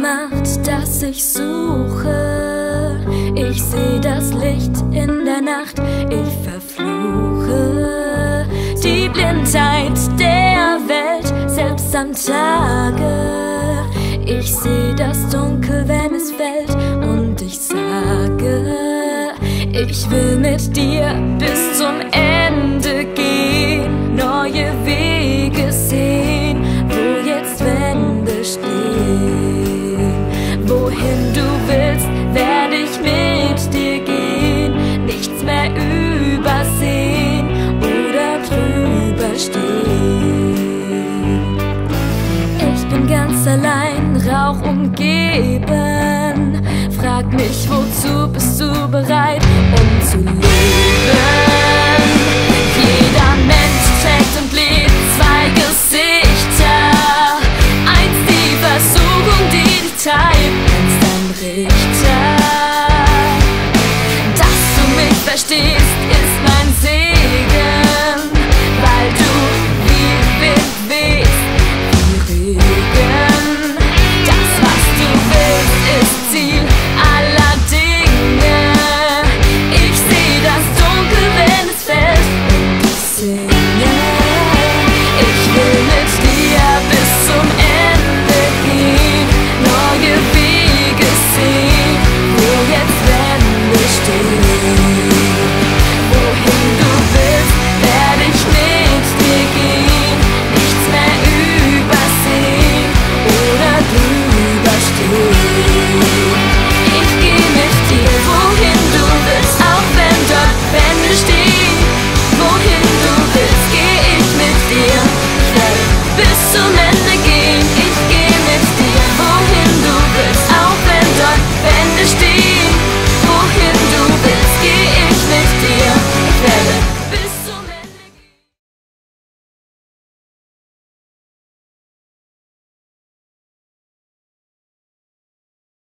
Macht, das ich suche. Ich seh das Licht in der Nacht, ich verfluche die Blindheit der Welt, selbst am Tage. Ich seh das Dunkel, wenn es fällt, und ich sage, ich will mit dir bis Wohin du willst, werde ich mit dir gehen, nichts mehr übersehen oder drüber stehen. Ich bin ganz allein, Rauch umgeben. Frag mich, wozu bist du bereit? Richter, dass du mich verstehst.